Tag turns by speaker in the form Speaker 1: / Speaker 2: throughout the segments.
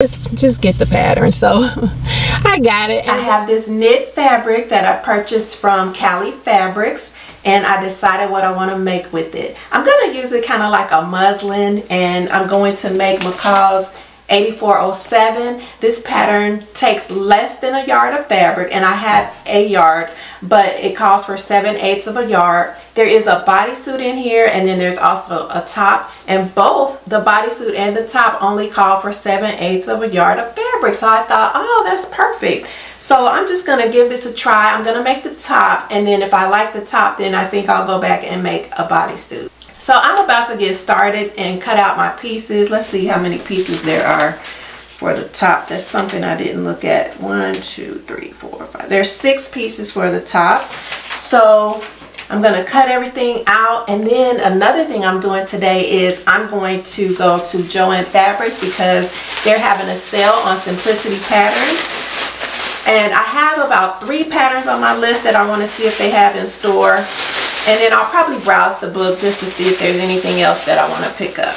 Speaker 1: just just get the pattern. So I got it.
Speaker 2: I have this knit fabric that I purchased from Cali Fabrics and I decided what I want to make with it. I'm going to use it kind of like a muslin and I'm going to make McCall's 8407 this pattern takes less than a yard of fabric and I have a yard but it calls for 7 eighths of a yard. There is a bodysuit in here and then there's also a top and both the bodysuit and the top only call for 7 eighths of a yard of fabric. So I thought oh that's perfect. So I'm just going to give this a try. I'm going to make the top and then if I like the top then I think I'll go back and make a bodysuit so I'm about to get started and cut out my pieces. Let's see how many pieces there are for the top. That's something I didn't look at. One, two, three, four, five. There's six pieces for the top. So I'm to cut everything out. And then another thing I'm doing today is I'm going to go to Joann Fabrics because they're having a sale on Simplicity Patterns. And I have about three patterns on my list that I want to see if they have in store. And then I'll probably browse the book just to see if there's anything else that I want to pick up.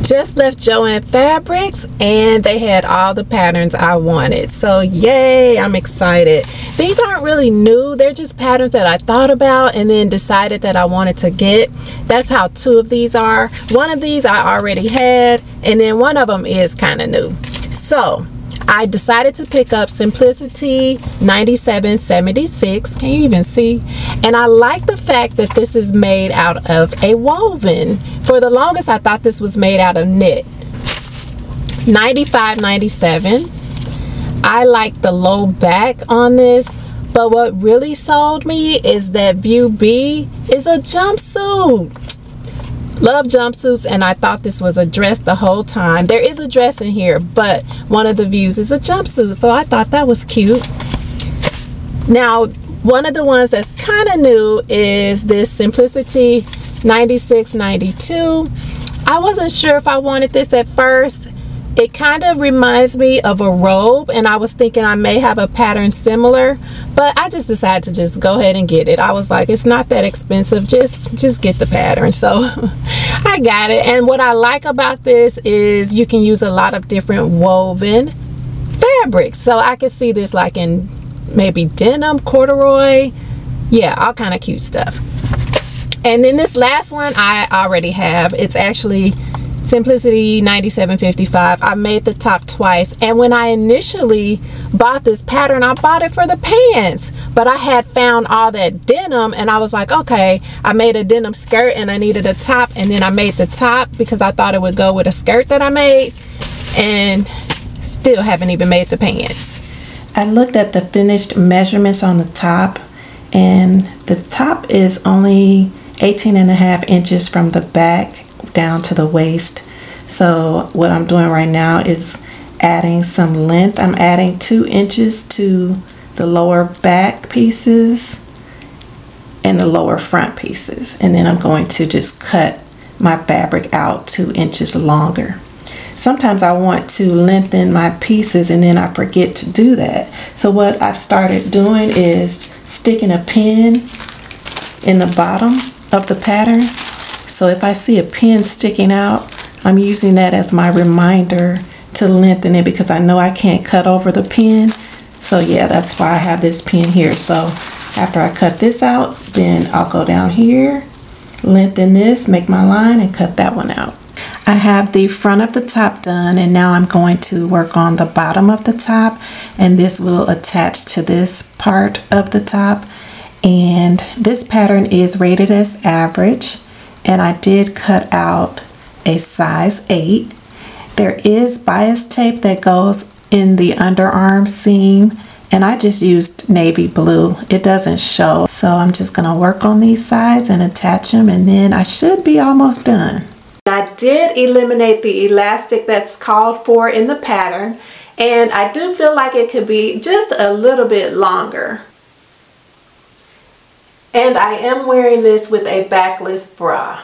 Speaker 1: Just left Joann Fabrics and they had all the patterns I wanted. So yay, I'm excited. These aren't really new. They're just patterns that I thought about and then decided that I wanted to get. That's how two of these are. One of these I already had and then one of them is kind of new. So I decided to pick up Simplicity 9776. Can you even see? And I like the fact that this is made out of a woven. For the longest, I thought this was made out of knit. 95.97. I like the low back on this. But what really sold me is that View B is a jumpsuit love jumpsuits and I thought this was a dress the whole time. There is a dress in here but one of the views is a jumpsuit so I thought that was cute. Now one of the ones that's kind of new is this Simplicity 9692 I wasn't sure if I wanted this at first it kind of reminds me of a robe and I was thinking I may have a pattern similar but I just decided to just go ahead and get it. I was like it's not that expensive just just get the pattern. So I got it. And what I like about this is you can use a lot of different woven fabrics. So I can see this like in maybe denim corduroy. Yeah all kind of cute stuff. And then this last one I already have. It's actually Simplicity 9755. I made the top twice. And when I initially bought this pattern, I bought it for the pants. But I had found all that denim and I was like, okay, I made a denim skirt and I needed a top. And then I made the top because I thought it would go with a skirt that I made. And still haven't even made the pants.
Speaker 2: I looked at the finished measurements on the top and the top is only 18 and a half inches from the back down to the waist. So what I'm doing right now is adding some length. I'm adding two inches to the lower back pieces and the lower front pieces. And then I'm going to just cut my fabric out two inches longer. Sometimes I want to lengthen my pieces and then I forget to do that. So what I've started doing is sticking a pin in the bottom of the pattern so if I see a pin sticking out, I'm using that as my reminder to lengthen it because I know I can't cut over the pin. So yeah, that's why I have this pin here. So after I cut this out, then I'll go down here, lengthen this, make my line and cut that one out. I have the front of the top done and now I'm going to work on the bottom of the top and this will attach to this part of the top and this pattern is rated as average and I did cut out a size 8. There is bias tape that goes in the underarm seam and I just used navy blue. It doesn't show. So I'm just going to work on these sides and attach them and then I should be almost done. I did eliminate the elastic that's called for in the pattern and I do feel like it could be just a little bit longer. And I am wearing this with a backless bra.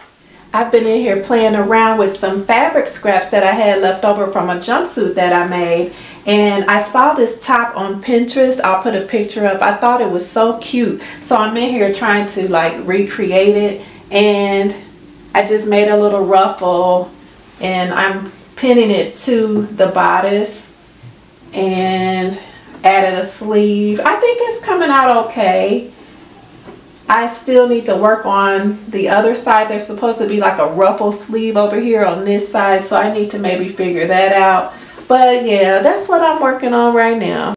Speaker 2: I've been in here playing around with some fabric scraps that I had left over from a jumpsuit that I made. And I saw this top on Pinterest. I'll put a picture up. I thought it was so cute. So I'm in here trying to like recreate it. And I just made a little ruffle. And I'm
Speaker 1: pinning it to the bodice and added a sleeve. I think it's coming out okay. I still need to work on the other side. There's supposed to be like a ruffle sleeve over here on this side, so I need to maybe figure that out. But yeah, that's what I'm working on right now.